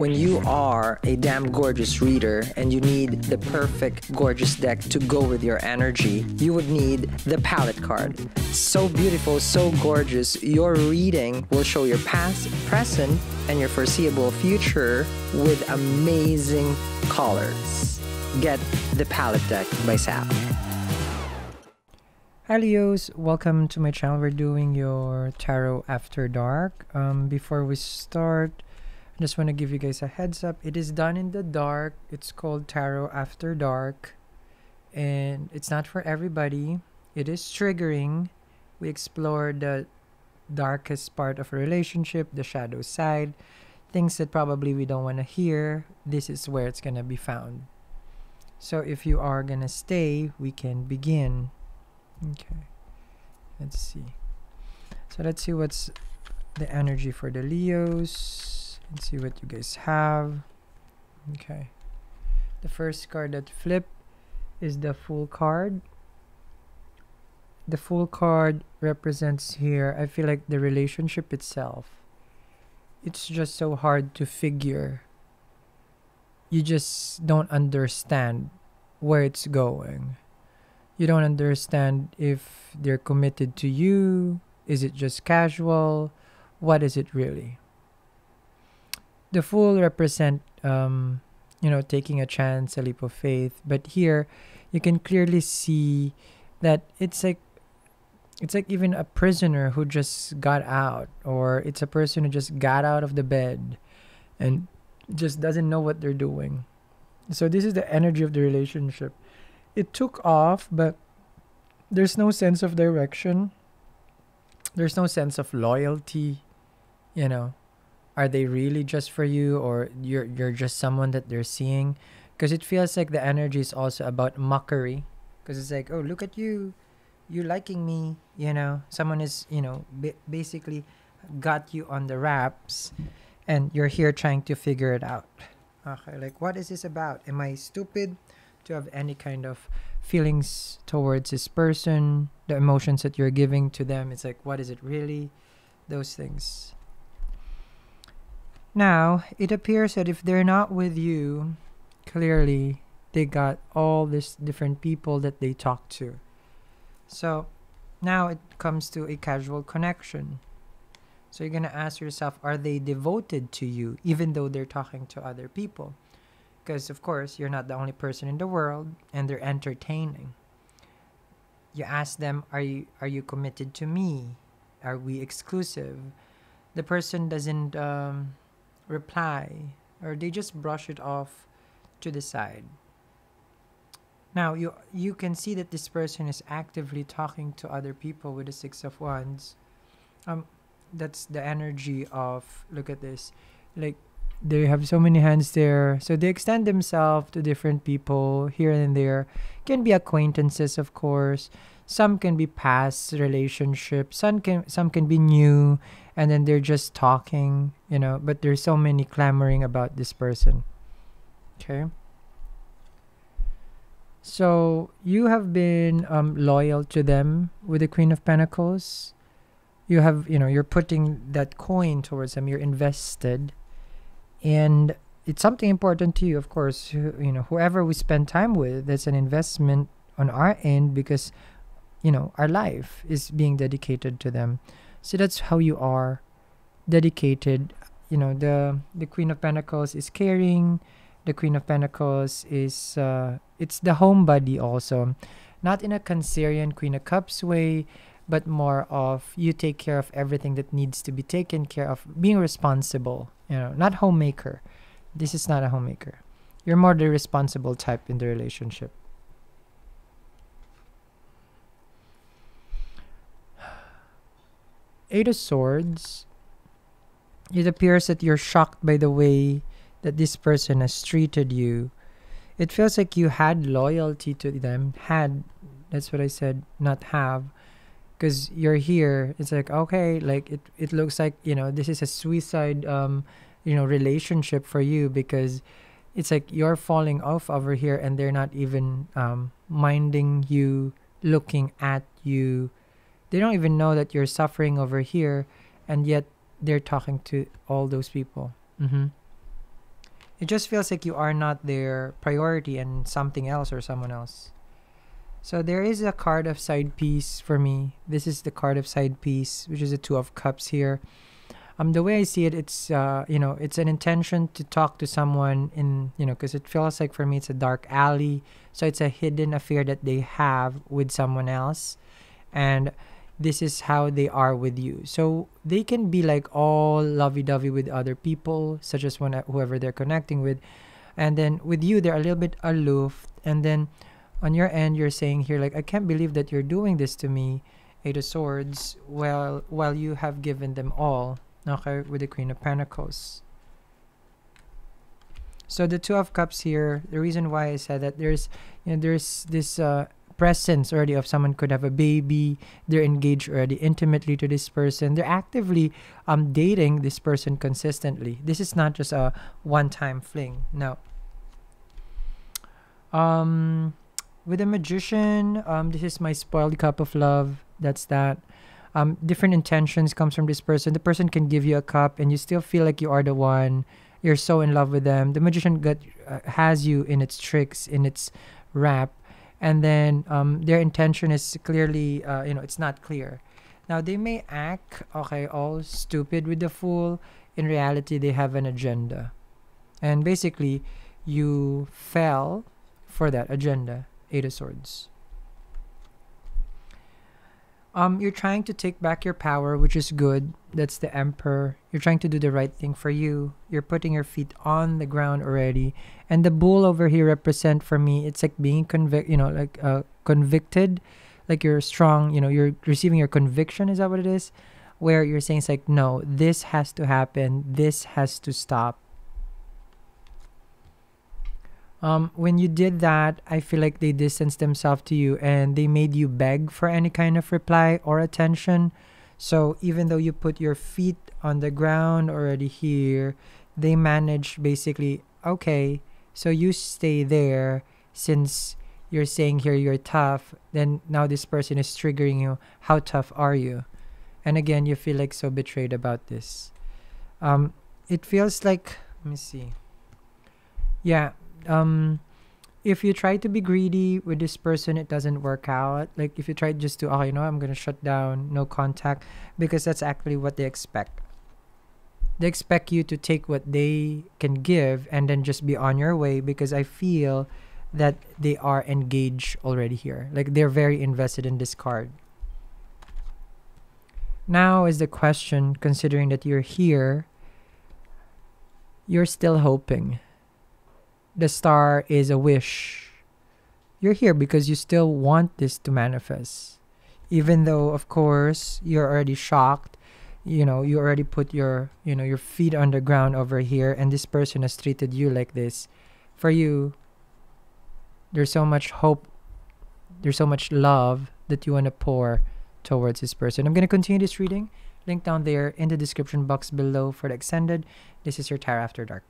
when you are a damn gorgeous reader and you need the perfect gorgeous deck to go with your energy, you would need the palette card. So beautiful, so gorgeous, your reading will show your past, present, and your foreseeable future with amazing colors. Get the palette deck by Sal. Hi Leos, welcome to my channel. We're doing your tarot after dark. Um, before we start, just want to give you guys a heads up. It is done in the dark. It's called tarot after dark, and it's not for everybody. It is triggering. We explore the darkest part of a relationship, the shadow side, things that probably we don't want to hear. This is where it's gonna be found. So if you are gonna stay, we can begin. Okay. Let's see. So let's see what's the energy for the Leos. Let's see what you guys have. Okay. The first card that flip is the fool card. The fool card represents here, I feel like the relationship itself. It's just so hard to figure. You just don't understand where it's going you don't understand if they're committed to you. Is it just casual? What is it really? The fool represent, um, you know, taking a chance, a leap of faith. But here, you can clearly see that it's like, it's like even a prisoner who just got out, or it's a person who just got out of the bed, and just doesn't know what they're doing. So this is the energy of the relationship it took off, but there's no sense of direction. There's no sense of loyalty. You know, are they really just for you, or you're you're just someone that they're seeing? Because it feels like the energy is also about mockery. Because it's like, oh, look at you, you liking me. You know, someone is you know b- basically got you on the wraps, and you're here trying to figure it out. Okay, like what is this about? Am I stupid? to have any kind of feelings towards this person, the emotions that you're giving to them. It's like, what is it really? Those things. Now, it appears that if they're not with you, clearly they got all these different people that they talk to. So now it comes to a casual connection. So you're going to ask yourself, are they devoted to you even though they're talking to other people? because of course you're not the only person in the world and they're entertaining you ask them are you are you committed to me are we exclusive the person doesn't um, reply or they just brush it off to the side. Now you you can see that this person is actively talking to other people with the six of wands. Um that's the energy of look at this like they have so many hands there. So they extend themselves to different people here and there. Can be acquaintances of course. Some can be past relationships. Some can some can be new and then they're just talking you know but there's so many clamoring about this person. Okay. So you have been um, loyal to them with the queen of pentacles. You have you know you're putting that coin towards them. You're invested and it's something important to you of course you know whoever we spend time with that's an investment on our end because you know our life is being dedicated to them. So that's how you are dedicated. You know the the queen of pentacles is caring. The queen of pentacles is uh it's the homebody also. Not in a cancerian queen of cups way but more of you take care of everything that needs to be taken care of being responsible you know not homemaker. This is not a homemaker. You're more the responsible type in the relationship. Eight of swords. It appears that you're shocked by the way that this person has treated you. It feels like you had loyalty to them had that's what i said not have because you're here it's like okay like it, it looks like you know this is a suicide um you know relationship for you because it's like you're falling off over here and they're not even um minding you looking at you they don't even know that you're suffering over here and yet they're talking to all those people mm-hmm. it just feels like you are not their priority and something else or someone else. So there is a card of side piece for me. This is the card of side piece, which is a two of cups here. Um, the way I see it, it's uh, you know, it's an intention to talk to someone in you know, because it feels like for me it's a dark alley. So it's a hidden affair that they have with someone else, and this is how they are with you. So they can be like all lovey-dovey with other people, such as when whoever they're connecting with, and then with you they're a little bit aloof, and then on your end you're saying here like I can't believe that you're doing this to me, Eight of Swords, while while you have given them all. Okay, with the Queen of Pentacles. So the Two of Cups here, the reason why I said that there's you know there's this uh presence already of someone could have a baby they're engaged already intimately to this person they're actively um dating this person consistently this is not just a one time fling no um with a magician um this is my spoiled cup of love. That's that. Um different intentions comes from this person. The person can give you a cup and you still feel like you are the one. You're so in love with them. The magician got uh, has you in its tricks in its wrap and then um their intention is clearly uh, you know it's not clear. Now they may act okay all stupid with the fool. In reality they have an agenda. And basically you fell for that agenda Eight of Swords. Um, you're trying to take back your power, which is good. That's the Emperor. You're trying to do the right thing for you. You're putting your feet on the ground already. And the bull over here represent for me, it's like being convict, you know, like uh, convicted, like you're strong. You know, you're receiving your conviction. Is that what it is? Where you're saying it's like, no, this has to happen. This has to stop um, when you did that, I feel like they distanced themselves to you and they made you beg for any kind of reply or attention. So even though you put your feet on the ground already here, they managed basically, okay, so you stay there since you're saying here you're tough, then now this person is triggering you. How tough are you? And again, you feel like so betrayed about this. Um, it feels like, let me see. Yeah, um if you try to be greedy with this person it doesn't work out. Like if you try just to oh you know i'm gonna shut down no contact because that's actually what they expect. They expect you to take what they can give and then just be on your way because i feel that they are engaged already here. Like they're very invested in this card. Now is the question considering that you're here you're still hoping the star is a wish. You're here because you still want this to manifest. Even though of course you're already shocked, you know, you already put your, you know, your feet on the ground over here and this person has treated you like this. For you, there's so much hope, there's so much love that you want to pour towards this person. I'm going to continue this reading. Link down there in the description box below for the extended. This is your Tarot After Dark.